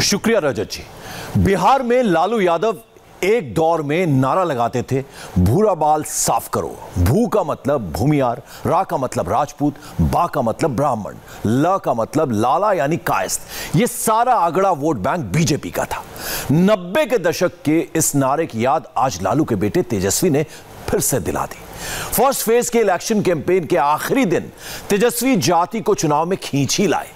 शुक्रिया रजत जी। बिहार में लालू यादव एक दौर में नारा लगाते थे, भूरा बाल साफ़ करो। भू का मतलब भूमियार, रा का मतलब राजपूत, बा का मतलब ब्राह्मण, ल का मतलब लाला यानी कायस्थ। ये सारा आगड़ा वोट बैंक बीजेपी का था। नब्बे के दशक के इस नारे की याद आज लालू के बेटे तेजस्वी ने फिर से दिला दी। फ़र्स्ट फ़ेज़ के इलेक्शन कैंपेन के आखिरी दिन तेजस्वी जाति को चुनाव में खींच ही लाए।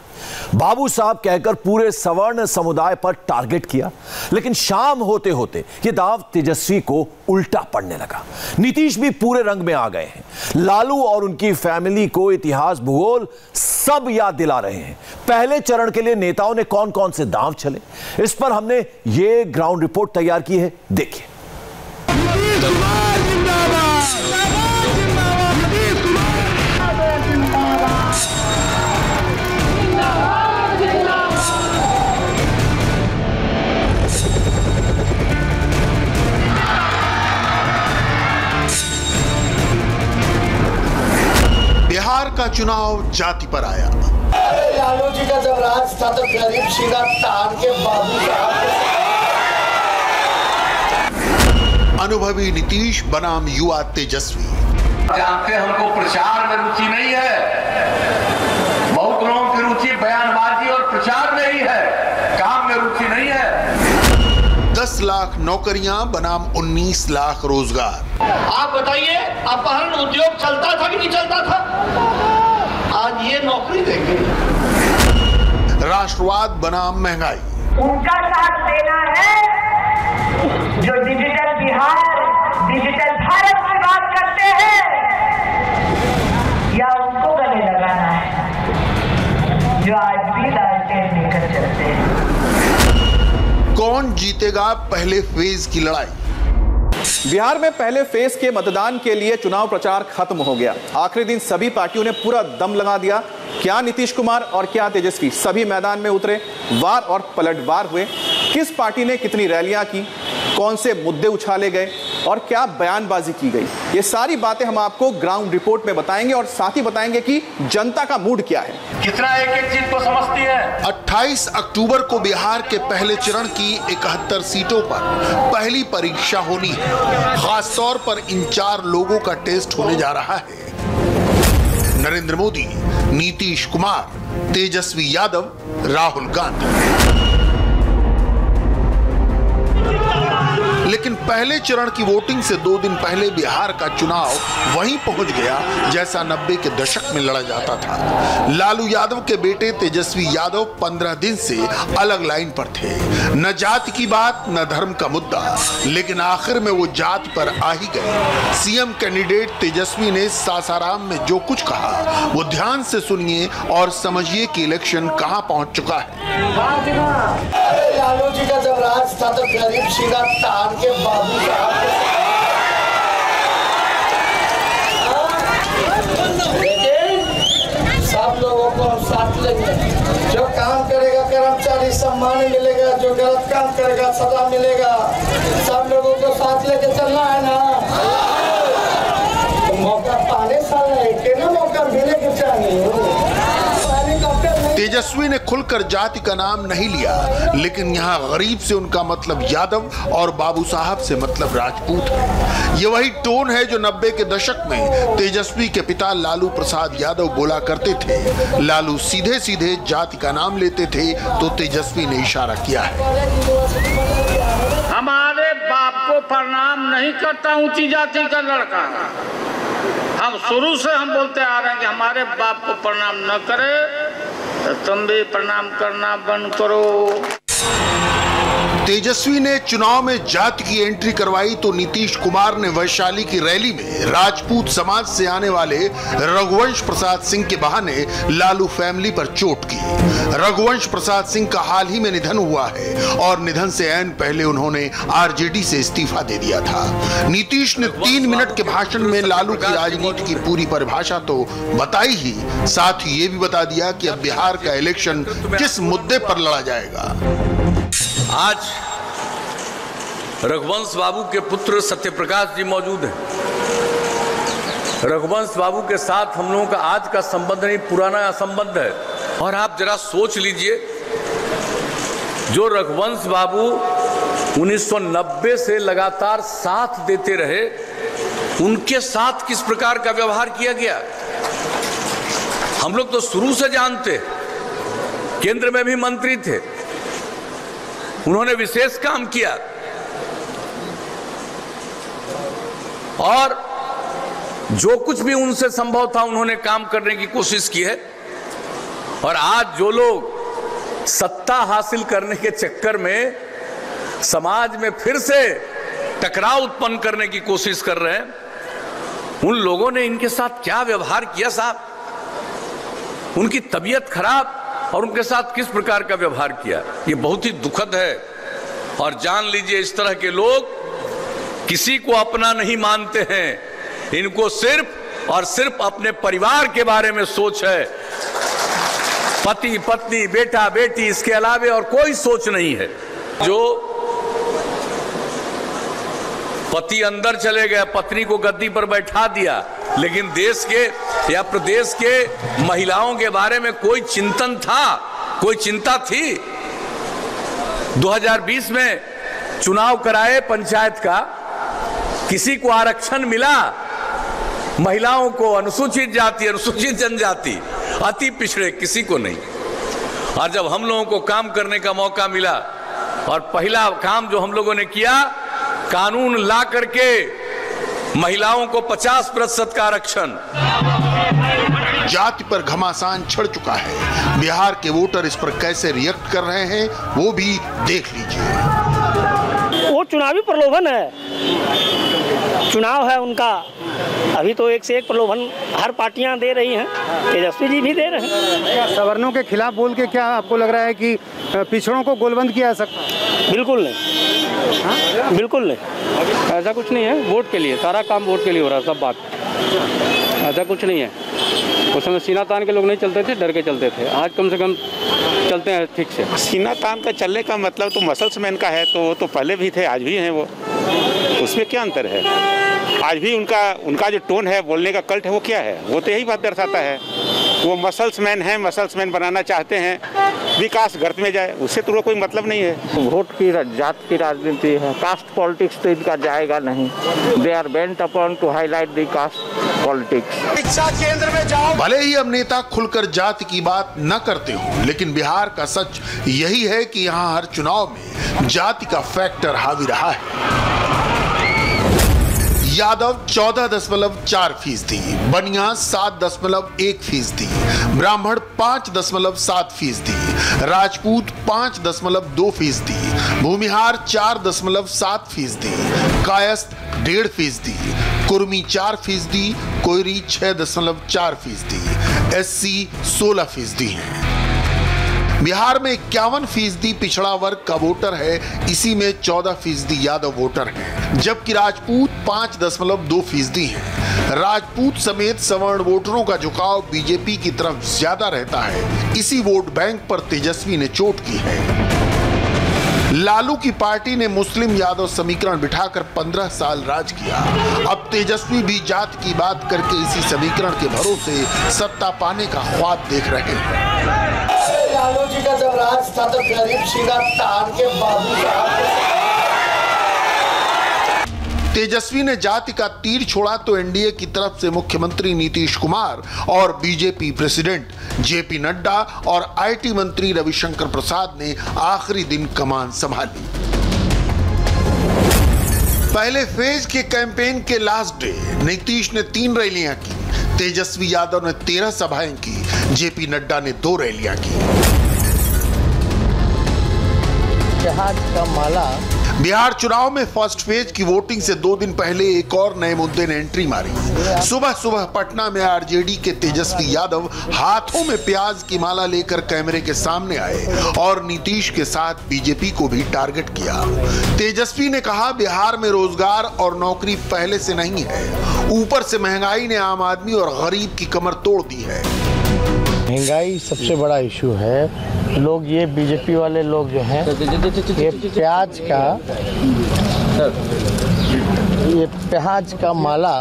बाबू साहब कहकर पूरे सवर्ण समुदाय पर टारगेट किया। लेकिन शाम होते होते यह दाव तेजस्वी को उल्टा पड़ने लगा। नीतीश भी पूरे रंग में आ गए हैं। लालू और उनकी फैमिली को इतिहास, भूगोल सब याद दिला रहे हैं। पहले चरण के लिए नेताओं ने कौन कौन से दांव चले इस पर हमने ये ग्राउंड रिपोर्ट तैयार की है। देखिए। का चुनाव जाति पर आया। लालू जी का जब राज था तो गरीब सीधा तार के बाबू अनुभवी नीतीश, बनाम युवा तेजस्वी। जानते हमको प्रचार में रुचि नहीं है बहुत लोगों की रुचि बयानबाजी और प्रचार में ही है काम में रुचि नहीं है दस लाख नौकरियाँ बनाम उन्नीस लाख रोज़गार। आप बताइए अपहरण उद्योग चलता था कि नहीं चलता था? आज ये नौकरी देंगे राष्ट्रवाद बनाम महँगाई। उनका साथ देना है जो डिजिटल बिहार कौन जीतेगा पहले फ़ेज़ की लड़ाई? बिहार में पहले फ़ेज़ के मतदान के लिए चुनाव प्रचार खत्म हो गया। आखिरी दिन सभी पार्टियों ने पूरा दम लगा दिया। क्या नीतीश कुमार और क्या तेजस्वी सभी मैदान में उतरे, वार और पलटवार हुए। किस पार्टी ने कितनी रैलियाँ की, कौन से मुद्दे उछाले गए और क्या बयानबाजी की गई? ये सारी बातें हम आपको ग्राउंड रिपोर्ट में बताएँगे और साथ ही बताएँगे कि जनता का मूड क्या है। कितना एक एक चीज़ को समझती है? 28 अक्टूबर को बिहार के पहले चरण की इकहत्तर सीटों पर पहली परीक्षा होनी है। खासतौर पर इन चार लोगों का टेस्ट होने जा रहा है। नरेंद्र मोदी नीतीश कुमार तेजस्वी यादव राहुल गांधी। पहले चरण की वोटिंग से दो दिन पहले बिहार का चुनाव वहीं पहुँच गया, जैसा नब्बे के दशक में लड़ा जाता था। लालू यादव के बेटे तेजस्वी यादव पंद्रह दिन से अलग लाइन पर थे। न जात की बात, न धर्म का मुद्दा, लेकिन आखिर में वो जात पर आ ही गए। सीएम कैंडिडेट तेजस्वी ने सासाराम में जो कुछ कहा, वो ध्यान से सुनिए और समझिए कि इलेक्शन कहाँ पहुँच चुका है। लालू जी का जब राज था तो गरीब सीधा तार के बाबू साहब सब लोगों को साथ जो काम करेगा, कर्मचारी सम्मान मिलेगा, जो गलत काम करेगा, सजा मिलेगा, सब लोगों को साथ लेके चलना है ना तो मौका पाने साल एक ना मौका मिले के चाहिए पानी का पेड़ नहीं तेजस्वी ने खुलकर जाति का नाम नहीं लिया, लेकिन यहाँ गरीब से उनका मतलब यादव और बाबू साहब से मतलब राजपूत है। ये वही टोन है जो नब्बे के दशक में तेजस्वी के पिता लालू प्रसाद यादव बोला करते थे। लालू सीधे सीधे जाति का नाम लेते थे तो तेजस्वी ने इशारा किया है। हमारे बाप को प्रणाम नहीं करता ऊँची जाति का लड़का। हम शुरू से हम बोलते आ रहे हैं कि हमारे बाप को प्रणाम न करे तो तुम भी प्रणाम करना बंद करो। तेजस्वी ने चुनाव में जाति की एंट्री करवाई तो नीतीश कुमार ने वैशाली की रैली में राजपूत समाज से आने वाले रघुवंश प्रसाद सिंह के बहाने लालू फैमिली पर चोट की। रघुवंश प्रसाद सिंह का हाल ही में निधन हुआ है और निधन से ऐन पहले उन्होंने आरजेडी से इस्तीफा दे दिया था। नीतीश ने तीन मिनट के भाषण में लालू की राजनीति की पूरी परिभाषा तो बताई ही, साथ ही ये भी बता दिया कि अब बिहार का इलेक्शन किस मुद्दे पर लड़ा जाएगा। आज रघुवंश बाबू के पुत्र सत्यप्रकाश जी मौजूद हैं। रघुवंश बाबू के साथ हम लोगों का आज का संबंध नहीं, पुराना संबंध है। और आप जरा सोच लीजिए, जो रघुवंश बाबू 1990 से लगातार साथ देते रहे, उनके साथ किस प्रकार का व्यवहार किया गया? हम लोग तो शुरू से जानते केंद्र में भी मंत्री थे। उन्होंने विशेष काम किया। और जो कुछ भी उनसे संभव था, उन्होंने काम करने की कोशिश की है। और आज जो लोग सत्ता हासिल करने के चक्कर में समाज में फिर से टकराव उत्पन्न करने की कोशिश कर रहे हैं, उन लोगों ने इनके साथ क्या व्यवहार किया साहब? उनकी तबीयत खराब और उनके साथ किस प्रकार का व्यवहार किया? ये बहुत ही दुखद है। और जान लीजिए, इस तरह के लोग किसी को अपना नहीं मानते हैं। इनको सिर्फ़ और सिर्फ़ अपने परिवार के बारे में सोच है। पति, पत्नी, बेटा, बेटी, इसके अलावे और कोई सोच नहीं है। जो पति अंदर चले गए पत्नी को गद्दी पर बैठा दिया। लेकिन देश के, या प्रदेश के महिलाओं के बारे में कोई चिंतन था? कोई चिंता थी? 2020 में चुनाव कराए पंचायत का, किसी को आरक्षण मिला? महिलाओं को अनुसूचित जाति, अनुसूचित जनजाति, अति पिछड़े किसी को नहीं। और जब हम लोगों को काम करने का मौका मिला, और पहला काम जो हम लोगों ने किया कानून ला करके महिलाओं को 50 प्रतिशत का आरक्षण। जाति पर घमासान छड़ चुका है। बिहार के वोटर इस पर कैसे रिएक्ट कर रहे हैं वो भी देख लीजिए। वो चुनावी प्रलोभन है। चुनाव है उनका। अभी तो एक से एक प्रलोभन हर पार्टियाँ दे रही हैं तेजस्वी जी भी दे रहे हैं। सवर्णों के खिलाफ बोल के क्या आपको लग रहा है कि पिछड़ों को गोलबंद किया जा सकता है? बिल्कुल नहीं। हाँ? बिल्कुल नहीं। ऐसा कुछ नहीं है वोट के लिए सारा काम वोट के लिए हो रहा है सब बात। ऐसा कुछ नहीं है। उस समय सीना तान के लोग नहीं चलते थे डर के चलते थे। आज कम से कम चलते हैं ठीक से। सीना तान का चलने का मतलब तो मसल्स मैन का है तो वो तो पहले भी थे आज भी हैं वो। उसमें क्या अंतर है? आज भी उनका उनका जो टोन है बोलने का कल्ट है वो क्या है? वो तो यही बात दर्शाता है। वो मसल्स मैन है मसल्स मैन बनाना चाहते हैं। विकास गर्त में जाए उससे तो कोई मतलब नहीं है। वोट की जात की राजनीति है। कास्ट पॉलिटिक्स तो इनका जाएगा नहीं। They are bent upon to highlight the caste politics शिक्षा केंद्र में जाओ। भले ही अब नेता खुलकर जाति की बात न करते हो लेकिन बिहार का सच यही है कि यहाँ हर चुनाव में जाति का फैक्टर हावी रहा है। यादव चौदह दशमलव चार फ़ीसदी, बनिया सात दशमलव एक फ़ीसदी, ब्राह्मण पाँच दशमलव सात फ़ीसदी, राजपूत पाँच दशमलव दो फ़ीसदी, भूमिहार चार दशमलव सात फ़ीसदी, कायस्थ डेढ़ फ़ीसदी, कुर्मी चार फ़ीसदी, कोयरी छह दशमलव चार फ़ीसदी एस सी सोलह फ़ीसदी है। बिहार में इक्यावन फ़ीसदी पिछड़ा वर्ग का वोटर है, इसी में चौदह फ़ीसदी यादव वोटर हैं, जबकि राजपूत पाँच दशमलव दो फ़ीसदी है। राजपूत समेत सवर्ण वोटरों का झुकाव बीजेपी की तरफ़ ज़्यादा रहता है। इसी वोट बैंक पर तेजस्वी ने चोट की है। लालू की पार्टी ने मुस्लिम यादव समीकरण बिठाकर 15 साल राज किया। अब तेजस्वी भी जात की बात करके इसी समीकरण के भरोसे सत्ता पाने का ख्वाब देख रहे हैं। लालू जी का जब राज था तो गरीब सीधा तार के बाबू साहब तेजस्वी ने जाति का तीर छोड़ा तो एनडीए की तरफ़ से मुख्यमंत्री नीतीश कुमार और बीजेपी प्रेसिडेंट जेपी नड्डा और आईटी मंत्री रविशंकर प्रसाद ने आखिरी दिन कमान संभाली। पहले फ़ेज़ के कैंपेन के लास्ट डे, नीतीश ने तीन रैलियाँ की, तेजस्वी यादव ने तेरह सभाएँ की, जेपी नड्डा ने दो रैलियाँ की। जहाज़ का माला। बिहार चुनाव में फ़र्स्ट फ़ेज़ की वोटिंग से दो दिन पहले एक और नए मुद्दे ने एंट्री मारी। सुबह सुबह पटना में आरजेडी के तेजस्वी यादव हाथों में प्याज की माला लेकर कैमरे के सामने आए और नीतीश के साथ बीजेपी को भी टारगेट किया। तेजस्वी ने कहा बिहार में रोज़गार और नौकरी पहले से नहीं है। ऊपर से महँगाई ने आम आदमी और गरीब की कमर तोड़ दी है। महँगाई सबसे बड़ा इशू है। लोग, ये बीजेपी वाले लोग जो हैं, ये प्याज का, ये प्याज का माला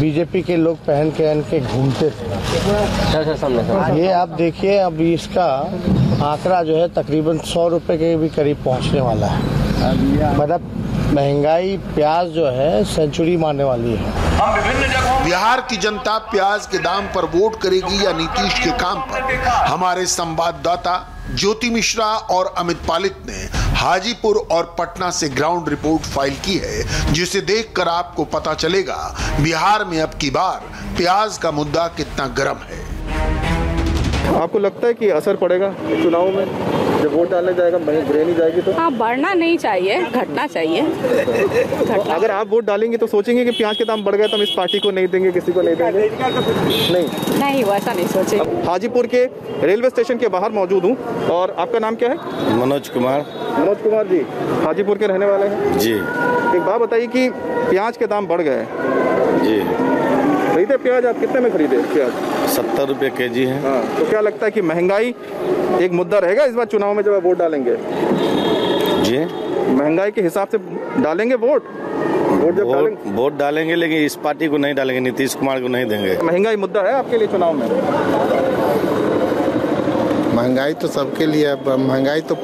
बीजेपी के लोग पहन के पहन के घूमते थे। ये आप देखिए, अब इसका आंकड़ा जो है तकरीबन सौ रुपए के भी करीब पहुँचने वाला है। मतलब महँगाई प्याज जो है सेंचुरी मारने वाली है। बिहार की जनता प्याज के दाम पर वोट करेगी या नीतीश के काम पर? हमारे संवाददाता ज्योति मिश्रा और अमित पालित ने हाजीपुर और पटना से ग्राउंड रिपोर्ट फ़ाइल की है जिसे देखकर आपको पता चलेगा बिहार में अब की बार प्याज का मुद्दा कितना गर्म है। आपको लगता है कि असर पड़ेगा चुनाव में? जब वोट डालने जाएगा बिरयानी जाएगी तो? हाँ बढ़ना नहीं चाहिए घटना चाहिए। घटना। अगर आप वोट डालेंगे तो सोचेंगे कि प्याज के दाम बढ़ गए तो हम इस पार्टी को नहीं देंगे किसी को नहीं देंगे? नहीं। नहीं वैसा नहीं सोचे हाजीपुर के रेलवे स्टेशन के बाहर मौजूद हूँ और आपका नाम क्या है? मनोज कुमार। मनोज कुमार जी हाजीपुर के रहने वाले हैं? जी। एक बात बताइए कि प्याज के दाम बढ़ गए। जी। खरीदे प्याज आप कितने में खरीदे प्याज? सत्तर रुपये के जी है। हाँ तो क्या लगता है कि महँगाई एक मुद्दा रहेगा इस बार चुनाव में जब आप वोट डालेंगे? जी। महँगाई के हिसाब से डालेंगे वोट? वोट जब वोट डालेंगे। वोट डालेंगे लेकिन इस पार्टी को नहीं डालेंगे नीतीश कुमार को नहीं देंगे। महँगाई मुद्दा है आपके लिए चुनाव में? महँगाई तो सबके लिए महँगाई तो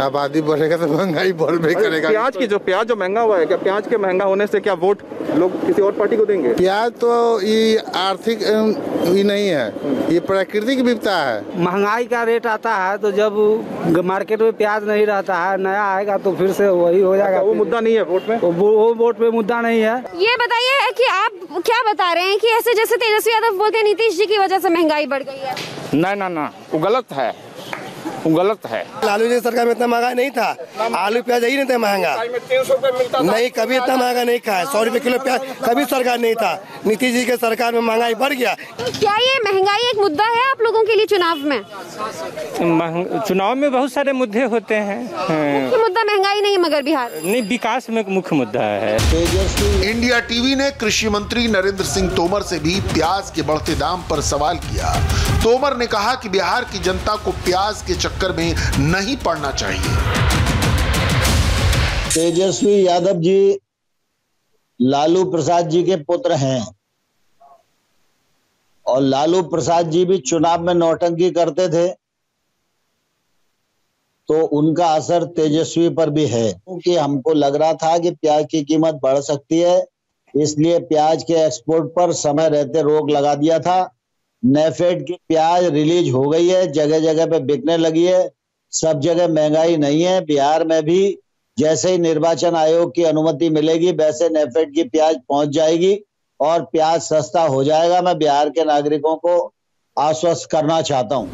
आबादी बढ़ेगा तो महँगाई बढ़ करेगा। प्याज की जो प्याज जो महँगा हुआ है क्या प्याज के महँगा होने से क्या वोट लोग किसी और पार्टी को देंगे? प्याज तो ये आर्थिक ये नहीं है। ये प्राकृतिक विपता है। महँगाई का रेट आता है तो जब मार्केट में प्याज नहीं रहता है नया आएगा तो फिर से वही हो जाएगा। वो मुद्दा नहीं है वोट में? वो वोट में मुद्दा नहीं है। ये बताइए कि आप क्या बता रहे हैं कि ऐसे जैसे तेजस्वी यादव बोलते हैं नीतीश जी की वजह से महँगाई बढ़ गई है? नहीं ना ना वो गलत है। वो गलत है। लालू जी सरकार में इतना महँगा नहीं था। आलू प्याज यही नहीं था महँगा। नहीं कभी इतना महँगा नहीं खाया। सौ रुपए किलो प्याज कभी सरकार नहीं था। नीतीश जी के सरकार में महँगाई बढ़ गया। क्या ये महँगाई एक मुद्दा है आप लोगों के लिए चुनाव में? चुनाव में बहुत सारे मुद्दे होते हैं। हाँ। मुद्दा महँगाई नहीं मगर बिहार। नहीं विकास में एक मुख्य मुद्दा है। इंडिया टीवी ने कृषि मंत्री नरेंद्र सिंह तोमर से भी प्याज के बढ़ते दाम पर सवाल किया। तोमर ने कहा कि बिहार की जनता को प्याज के चक्कर में नहीं पड़ना चाहिए। तेजस्वी यादव जी, लालू प्रसाद जी के पुत्र हैं। और लालू प्रसाद जी भी चुनाव में नौटंकी करते थे। तो उनका असर तेजस्वी पर भी है। क्योंकि हमको लग रहा था कि प्याज की कीमत बढ़ सकती है, इसलिए प्याज के एक्सपोर्ट पर समय रहते रोक लगा दिया था। नेफेड की प्याज रिलीज़ हो गई है जगह जगह पे बिकने लगी है, सब जगह महँगाई नहीं है। बिहार में भी जैसे ही निर्वाचन आयोग की अनुमति मिलेगी, वैसे नेफेड की प्याज पहुँच जाएगी और प्याज सस्ता हो जाएगा। मैं बिहार के नागरिकों को आश्वस्त करना चाहता हूँ।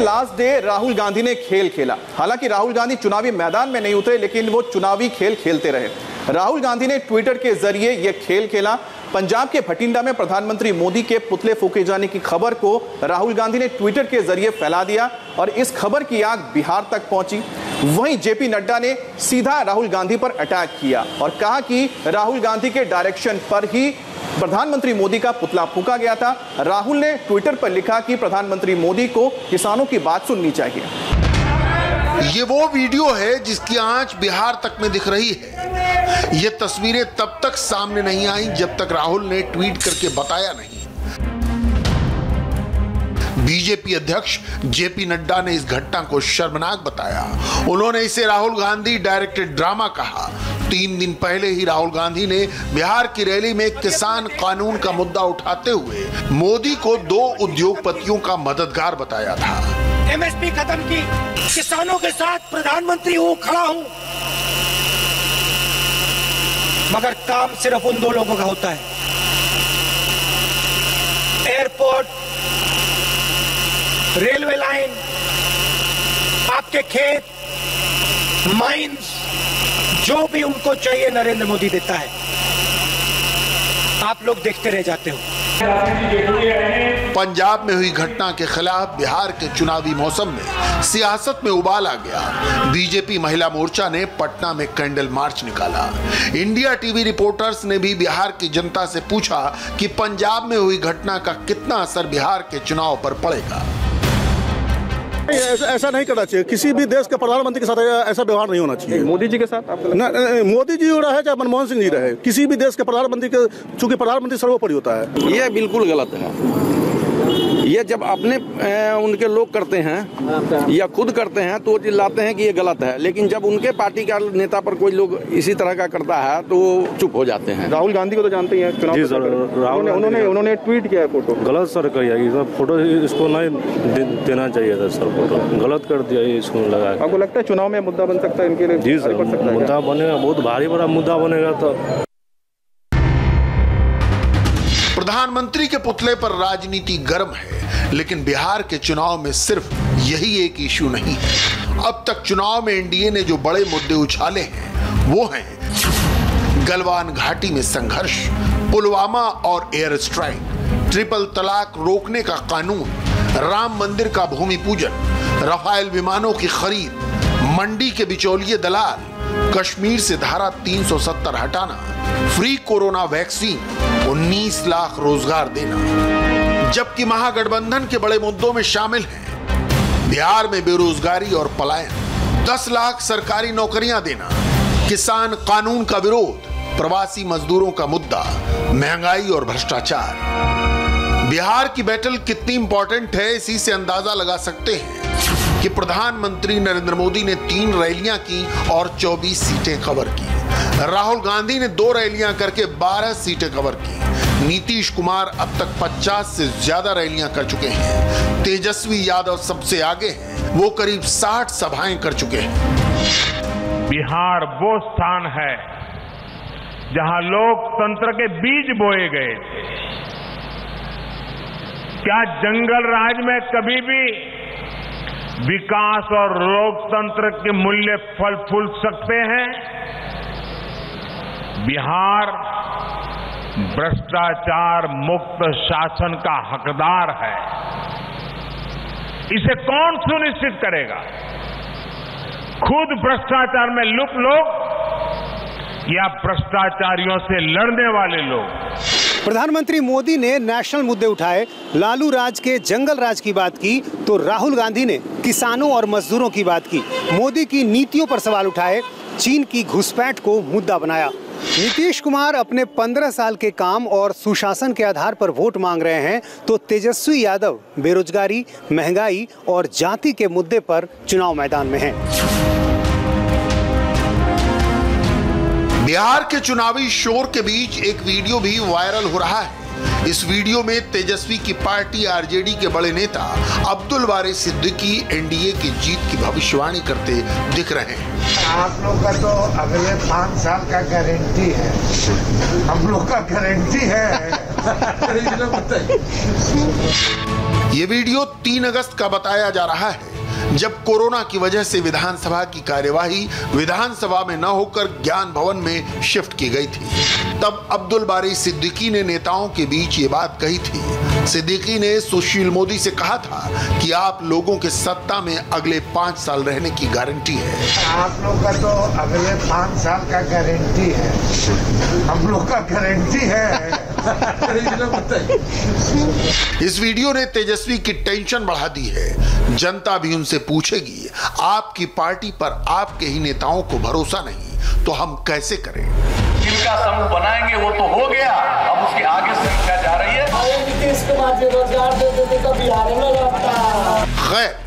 लास्ट डे राहुल गांधी ने खेल खेला। हालाँकि राहुल गांधी चुनावी मैदान में नहीं उतरे, लेकिन वो चुनावी खेल खेलते रहे। राहुल गांधी ने ट्विटर के ज़रिए यह खेल खेला। पंजाब के भटिंडा में प्रधानमंत्री मोदी के पुतले फूके जाने की खबर को राहुल गांधी ने ट्विटर के ज़रिए फैला दिया और इस खबर की आग बिहार तक पहुँची। वहीं जेपी नड्डा ने सीधा राहुल गांधी पर अटैक किया और कहा कि राहुल गांधी के डायरेक्शन पर ही प्रधानमंत्री मोदी का पुतला फूका गया था। राहुल ने ट्विटर पर लिखा कि प्रधानमंत्री मोदी को किसानों की बात सुननी चाहिए। ये वो वीडियो है जिसकी आँच बिहार तक में दिख रही है। ये तस्वीरें तब तक सामने नहीं आई जब तक राहुल ने ट्वीट करके बताया नहीं। बीजेपी अध्यक्ष जेपी नड्डा ने इस घटना को शर्मनाक बताया। उन्होंने इसे राहुल गांधी डायरेक्टेड ड्रामा कहा। तीन दिन पहले ही राहुल गांधी ने बिहार की रैली में किसान कानून का मुद्दा उठाते हुए मोदी को दो उद्योगपतियों का मददगार बताया था। एमएसपी खत्म की। किसानों के साथ प्रधानमंत्री हूँ, खड़ा हूँ। मगर काम सिर्फ़ उन दो लोगों का होता है। एयरपोर्ट, रेलवे लाइन, आपके खेत, माइंस, जो भी उनको चाहिए नरेंद्र मोदी देता है। आप लोग देखते रह जाते हो। पंजाब में हुई घटना के खिलाफ बिहार के चुनावी मौसम में सियासत में उबाल आ गया। बीजेपी महिला मोर्चा ने पटना में कैंडल मार्च निकाला। इंडिया टीवी रिपोर्टर्स ने भी बिहार की जनता से पूछा कि पंजाब में हुई घटना का कितना असर बिहार के चुनाव पर पड़ेगा। ऐसा नहीं करना चाहिए। किसी भी देश के प्रधानमंत्री के साथ ऐसा व्यवहार नहीं होना चाहिए। मोदी जी के साथ आपको न, न, मोदी जी रहे चाहे मनमोहन सिंह जी रहे किसी भी देश के प्रधानमंत्री के चूँकि प्रधानमंत्री सर्वोपरि होता है। ये बिल्कुल गलत है। ये जब अपने उनके लोग करते हैं या खुद करते हैं तो चिल्लाते हैं कि ये गलत है। लेकिन जब उनके पार्टी का नेता पर कोई लोग इसी तरह का करता है तो वो चुप हो जाते हैं। राहुल गांधी को तो जानते ही हैं जी सर, राहुल उन्होंने उन्होंने उन्होंने ट्वीट किया है फ़ोटो। गलत सर किया ये सब फ़ोटो इसको नहीं देना चाहिए था सर फ़ोटो। गलत कर दिया इसको लगा आपको लगता है चुनाव में मुद्दा बन सकता है इनके लिए जी सर मुद्दा बनेगा बहुत भारी बड़ा मुद्दा बनेगा तो। प्रधानमंत्री के पुतले पर राजनीति गर्म है, लेकिन बिहार के चुनाव में सिर्फ़ यही एक इशू नहीं। है अब तक चुनाव में एनडीए ने जो बड़े मुद्दे उछाले हैं, वो हैं गलवान घाटी में संघर्ष, पुलवामा और एयर स्ट्राइक, ट्रिपल तलाक रोकने का कानून, राम मंदिर का भूमि पूजन, राफेल विमानों की खरीद, मंडी के बिचौलिए दलाल कश्मीर से धारा 370 हटाना फ्री कोरोना वैक्सीन 19 लाख रोज़गार देना। जबकि महागठबंधन के बड़े मुद्दों में शामिल हैं। बिहार में बेरोजगारी और पलायन 10 लाख सरकारी नौकरियाँ देना। किसान कानून का विरोध, प्रवासी मजदूरों का मुद्दा, महँगाई और भ्रष्टाचार। बिहार की बैटल कितनी इंपॉर्टेंट है, इसी से अंदाज़ा लगा सकते हैं। कि प्रधानमंत्री नरेंद्र मोदी ने तीन रैलियाँ की और 24 सीटें कवर की। राहुल गांधी ने दो रैलियाँ करके 12 सीटें कवर की। नीतीश कुमार अब तक 50 से ज़्यादा रैलियाँ कर चुके हैं। तेजस्वी यादव सबसे आगे हैं। वो करीब 60 सभाएँ कर चुके हैं। बिहार वो स्थान है जहाँ लोकतंत्र के बीज बोए गए। थे क्या जंगल राज में कभी भी विकास और लोकतंत्र के मूल्य फल फूल सकते हैं। बिहार भ्रष्टाचार मुक्त शासन का हकदार है। इसे कौन सुनिश्चित करेगा? खुद भ्रष्टाचार में लुप्त लोग या भ्रष्टाचारियों से लड़ने वाले लोग? प्रधानमंत्री मोदी ने नेशनल मुद्दे उठाए, लालू राज के जंगल राज की बात की तो राहुल गांधी ने किसानों और मजदूरों की बात की। मोदी की नीतियों पर सवाल उठाए, चीन की घुसपैठ को मुद्दा बनाया। नीतीश कुमार अपने 15 साल के काम और सुशासन के आधार पर वोट मांग रहे हैं तो तेजस्वी यादव बेरोजगारी, महँगाई और जाति के मुद्दे पर चुनाव मैदान में हैं। बिहार के चुनावी शोर के बीच एक वीडियो भी वायरल हो रहा है। इस वीडियो में तेजस्वी की पार्टी आरजेडी के बड़े नेता अब्दुल बारी सिद्दीकी एनडीए की जीत की भविष्यवाणी करते दिख रहे हैं। आप लोग का तो अगले पाँच साल का गारंटी है। हम लोग का गारंटी है। ये वीडियो तीन अगस्त का बताया जा रहा है। जब कोरोना की वजह से विधानसभा की कार्यवाही विधानसभा में न होकर ज्ञान भवन में शिफ्ट की गई थी, तब अब्दुल बारी सिद्दीकी ने नेताओं के बीच ये बात कही थी। सिद्दीकी ने सुशील मोदी से कहा था कि आप लोगों के सत्ता में अगले पाँच साल रहने की गारंटी है। आप लोग का तो अगले पाँच साल का गारंटी है। हम लोग का गारंटी है। इस वीडियो ने तेजस्वी की टेंशन बढ़ा दी है। जनता भी उनसे पूछेगी आपकी पार्टी पर आपके ही नेताओं को भरोसा नहीं तो हम कैसे करें? जिनका समूह बनाएँगे वो तो हो गया। अब उसके आगे संख्या जा रही है? खैर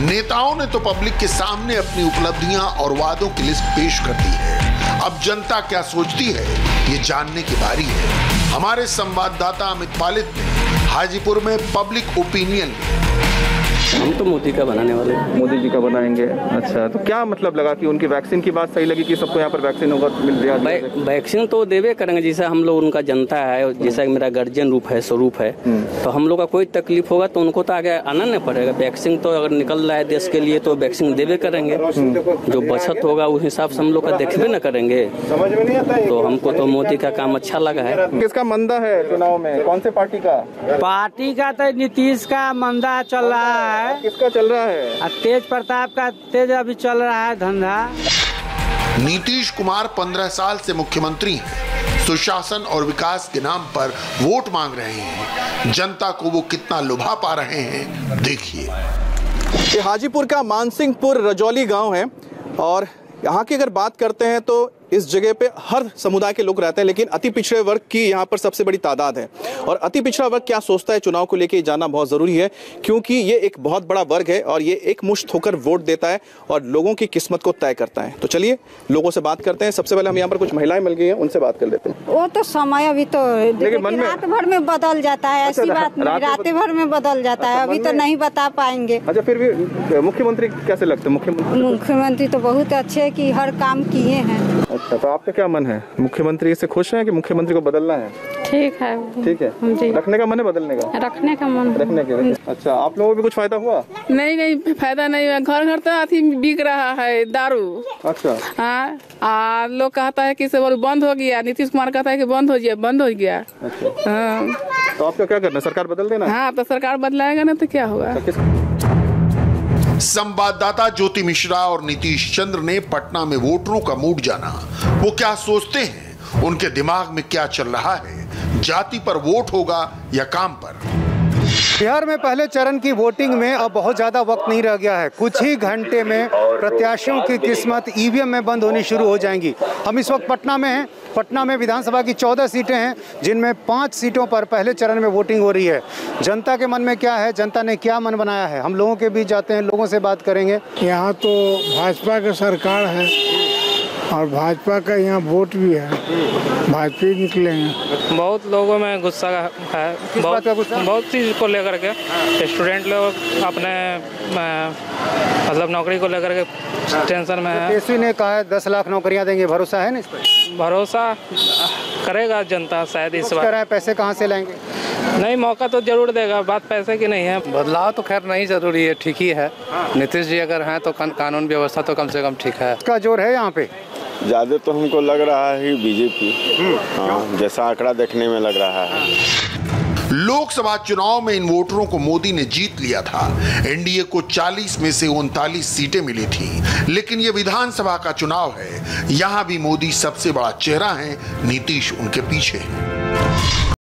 नेताओं ने तो पब्लिक के सामने अपनी उपलब्धियाँ और वादों की लिस्ट पेश कर दी है। अब जनता क्या सोचती है ये जानने की बारी है। हमारे संवाददाता अमित पालित ने हाजीपुर में पब्लिक ओपिनियन हम तो मोदी का बनाने वाले मोदी जी का बनाएँगे। अच्छा तो क्या मतलब लगा कि उनकी वैक्सीन की बात सही लगी कि सबको यहाँ पर वैक्सीन होगा तो मिल वै- वैक्सीन तो देवे करेंगे जैसा हम लोग उनका जनता है जैसा कि मेरा गार्जियन रूप है स्वरूप है तो हम लोग का कोई तकलीफ़ होगा तो उनको तो आगे आना नहीं पड़ेगा। वैक्सीन तो अगर निकल रहा है देश के लिए तो वैक्सीन देवे करेंगे। जो बचत होगा उस हिसाब से हम लोग का देखबे न करेंगे। समझ में नहीं आता तो हमको तो मोदी का काम अच्छा लगा है। किसका मंदा है चुनाव में? कौन से पार्टी का? पार्टी का तो नीतीश का मंदा चल रहा है। किसका चल रहा है? और तेज प्रताप का तेज अभी चल रहा है धंधा। नीतीश कुमार 15 साल से मुख्यमंत्री हैं। सुशासन और विकास के नाम पर वोट मांग रहे हैं। जनता को वो कितना लुभा पा रहे हैं देखिए। ये हाजीपुर का मानसिंहपुर रजौली गाँव है और यहाँ की अगर बात करते हैं तो इस जगह पे हर समुदाय के लोग रहते हैं लेकिन अति पिछड़े वर्ग की यहाँ पर सबसे बड़ी तादाद है। और अति पिछड़ा वर्ग क्या सोचता है चुनाव को लेकर ये जानना बहुत ज़रूरी है क्योंकि ये एक बहुत बड़ा वर्ग है और ये एक मुश्त होकर वोट देता है और लोगों की किस्मत को तय करता है। तो चलिए लोगों से बात करते हैं। सबसे पहले हम यहाँ पर कुछ महिलाएँ मिल गई हैं उनसे बात कर लेते हैं। वो तो समय अभी तो लेकिन मन में- रात भर में बदल जाता है अच्छा, ऐसी बात नहीं रात भर में बदल जाता है अच्छा, अभी तो नहीं बता पाएँगे। अच्छा फिर भी मुख्यमंत्री कैसे लगते हैं? मुख्यमंत्री मुख्यमंत्री तो बहुत अच्छे है की हर काम किए हैं। अच्छा तो आपका क्या मन है? मुख्यमंत्री से खुश हैं कि मुख्यमंत्री को बदलना है? ठीक है ठीक है। जी। रखने का मन है बदलने का? रखने का मन। रखने के अच्छा आप लोगों को भी कुछ फ़ायदा हुआ? नहीं नहीं फ़ायदा नहीं हुआ। घर घर तो अथी बिक रहा है दारू। अच्छा। हाँ लोग कहता है की सब बंद हो गया। नीतीश कुमार कहता है की बंद हो गया बंद हो गया। अच्छा। हाँ। तो आपका क्या करना सरकार बदल देना हाँ? तो सरकार बदलाएगा ना तो क्या होगा? संवाददाता ज्योति मिश्रा और नीतीश चंद्र ने पटना में वोटरों का मूड जाना। वो क्या सोचते हैं? उनके दिमाग में क्या चल रहा है? जाति पर वोट होगा या काम पर? बिहार में पहले चरण की वोटिंग में अब बहुत ज़्यादा वक्त नहीं रह गया है। कुछ ही घंटे में प्रत्याशियों की किस्मत ईवीएम में बंद होनी शुरू हो जाएँगी। हम इस वक्त पटना में हैं। पटना में विधानसभा की चौदह सीटें हैं, जिनमें पाँच सीटों पर पहले चरण में वोटिंग हो रही है। जनता के मन में क्या है? जनता ने क्या मन बनाया है? हम लोगों के बीच जाते हैं, लोगों से बात करेंगे। यहाँ तो भाजपा की सरकार है। और भाजपा का यहाँ वोट भी है। भाजपा ही निकले हैं। बहुत लोगों में गुस्सा है। बहुत बहुत चीज़ को लेकर के। स्टूडेंट लोग अपने मतलब नौकरी को लेकर के टेंशन में है। तेजस्वी ने कहा है दस लाख नौकरियाँ देंगे भरोसा है ना इस पर? भरोसा करेगा जनता शायद इस बार। पैसे कहाँ से लाएँगे? नहीं मौका तो ज़रूर देगा। बात पैसे की नहीं है। बदलाव तो खैर नहीं ज़रूरी है ठीक ही है। नीतीश जी अगर हैं तो कान- कानून व्यवस्था तो कम से कम ठीक है। इसका ज़ोर है यहाँ पे? ज़्यादा तो हमको लग रहा है बीजेपी। हाँ जैसा आंकड़ा देखने में लग रहा है। लोकसभा चुनाव में इन वोटरों को मोदी ने जीत लिया था। एनडीए को 40 में से उनतालीस सीटें मिली थी। लेकिन ये विधानसभा का चुनाव है। यहाँ भी मोदी सबसे बड़ा चेहरा है। नीतीश उनके पीछे है।